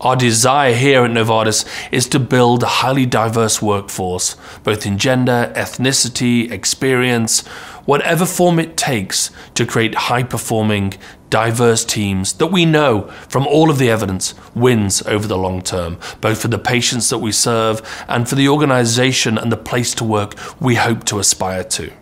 Our desire here at Novartis is to build a highly diverse workforce, both in gender, ethnicity, experience, whatever form it takes to create high performing, diverse teams that we know from all of the evidence wins over the long term, both for the patients that we serve and for the organization and the place to work we hope to aspire to.